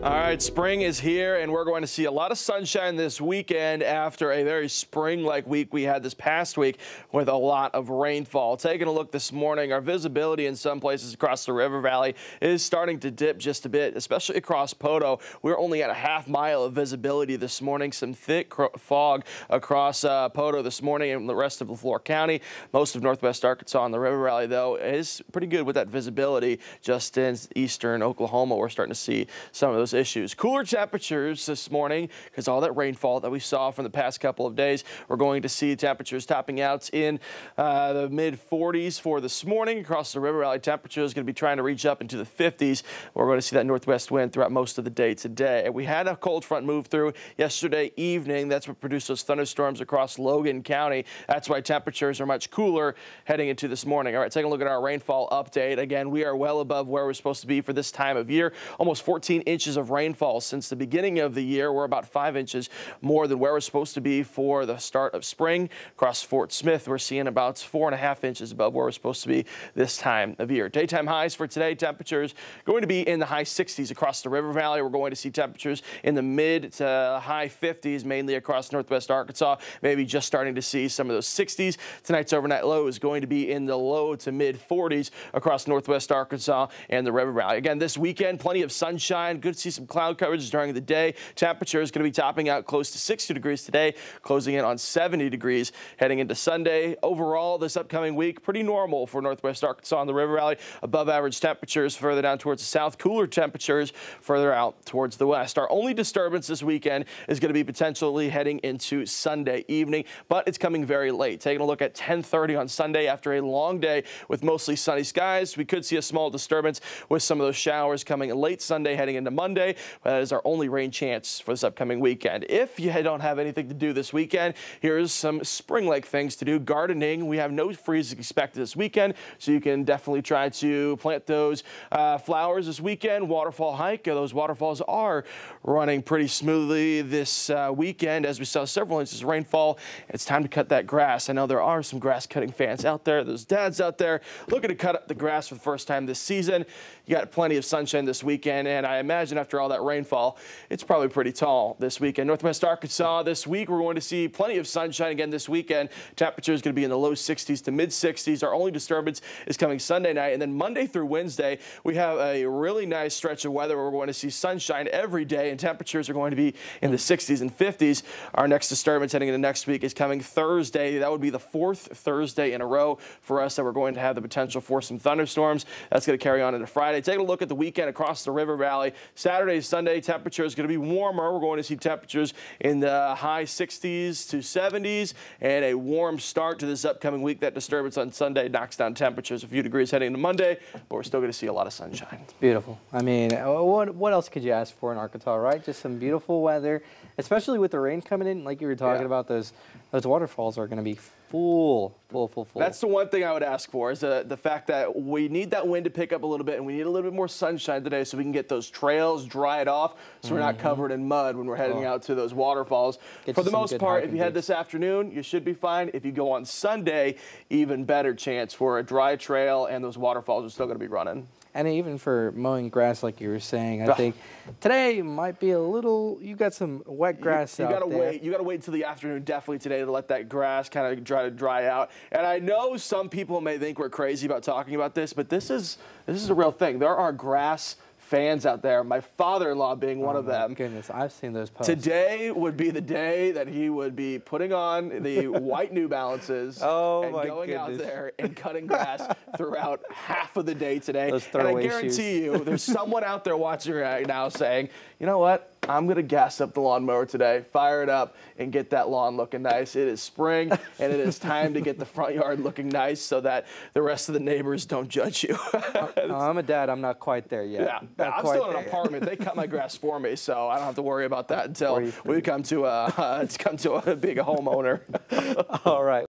All right, spring is here, and we're going to see a lot of sunshine this weekend after a very spring-like week we had this past week with a lot of rainfall. Taking a look this morning, our visibility in some places across the river valley is starting to dip just a bit, especially across Poteau. We're only at a half mile of visibility this morning. Some thick fog across uh, Poteau this morning and the rest of Leflore County. Most of northwest Arkansas and the river valley, though, is pretty good with that visibility. Just in eastern Oklahoma, we're starting to see some of those those issues. Cooler temperatures this morning because all that rainfall that we saw from the past couple of days. We're going to see temperatures topping out in uh, the mid 40s for this morning. Across the River Valley, temperature is going to be trying to reach up into the 50s. We're going to see that northwest wind throughout most of the day today. We had a cold front move through yesterday evening. That's what produced those thunderstorms across Logan County. That's why temperatures are much cooler heading into this morning. All right, taking a look at our rainfall update. Again, we are well above where we're supposed to be for this time of year. Almost 14 inches of rainfall since the beginning of the year. We're about five inches more than where we're supposed to be for the start of spring. Across Fort Smith, we're seeing about four and a half inches above where we're supposed to be this time of year. Daytime highs for today, temperatures going to be in the high 60s across the River Valley. We're going to see temperatures in the mid to high 50s, mainly across northwest Arkansas. Maybe just starting to see some of those 60s. Tonight's overnight low is going to be in the low to mid 40s across northwest Arkansas and the River Valley. Again, this weekend, plenty of sunshine. Good to see some cloud coverage during the day. Temperature is going to be topping out close to 60 degrees today, closing in on 70 degrees heading into Sunday. Overall, this upcoming week, pretty normal for northwest Arkansas and the River Valley. Above average temperatures further down towards the south, cooler temperatures further out towards the west. Our only disturbance this weekend is going to be potentially heading into Sunday evening, but it's coming very late. Taking a look at 1030 on Sunday after a long day with mostly sunny skies, we could see a small disturbance with some of those showers coming late Sunday heading into Monday. That is our only rain chance for this upcoming weekend. If you don't have anything to do this weekend, here's some spring-like things to do. Gardening, we have no freezes expected this weekend, so you can definitely try to plant those uh, flowers this weekend. Waterfall hike, those waterfalls are running pretty smoothly this uh, weekend as we saw several inches of rainfall. It's time to cut that grass. I know there are some grass cutting fans out there. There's dads out there looking to cut up the grass for the first time this season. You got plenty of sunshine this weekend, and I imagine after all that rainfall, it's probably pretty tall this weekend. Northwest Arkansas this week, we're going to see plenty of sunshine again this weekend. Temperature is going to be in the low 60s to mid 60s. Our only disturbance is coming Sunday night, and then Monday through Wednesday, we have a really nice stretch of weather where we're going to see sunshine every day, and temperatures are going to be in the 60s and 50s. Our next disturbance heading into next week is coming Thursday. That would be the fourth Thursday in a row for us that we're going to have the potential for some thunderstorms. That's going to carry on into Friday. Friday. Take a look at the weekend across the River Valley. Saturday, Sunday, temperature is going to be warmer. We're going to see temperatures in the high 60s to 70s and a warm start to this upcoming week. That disturbance on Sunday knocks down temperatures a few degrees heading into Monday, but we're still going to see a lot of sunshine. It's beautiful. I mean, uh, what, what else could you ask for in Arkansas, right? Just some beautiful weather, especially with the rain coming in. Like you were talking yeah. about, those, those waterfalls are going to be full, full, full, full. That's the one thing I would ask for is the, the fact that we need that wind to pick up a little bit and we need a little bit more sunshine today so we can get those trails dried off so mm -hmm. we're not mm-hmm. covered in mud when we're heading oh. out to those waterfalls. Get For the most part, if you head this afternoon, you should be fine. If you go on Sunday, even better chance for a dry trail and those waterfalls are still going to be running and even for mowing grass, like you were saying, I ah. think today might be a little. You got some wet grass you, you out gotta there. wait. You gotta wait until the afternoon, definitely today, to let that grass kind of try to dry out. And I know some people may think we're crazy about talking about this, but this is this is a real thing. There are grass fans out there, my father-in-law being one oh of them. goodness, I've seen those posts. Today would be the day that he would be putting on the white New Balances oh, and going goodness. out there and cutting grass throughout half of the day today. and I guarantee shoes. you, there's someone out there watching right now saying, you know what? I'm going to gas up the lawnmower today, fire it up, and get that lawn looking nice. It is spring, and it is time to get the front yard looking nice so that the rest of the neighbors don't judge you. I'm a dad. I'm not quite there yet. Yeah, yeah I'm still in an apartment. They cut my grass for me, so I don't have to worry about that until we come to a, uh, come to a big homeowner. All right.